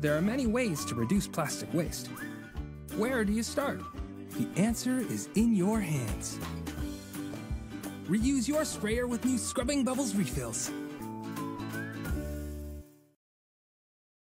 There are many ways to reduce plastic waste. Where do you start? The answer is in your hands. Reuse your sprayer with new Scrubbing Bubbles refills.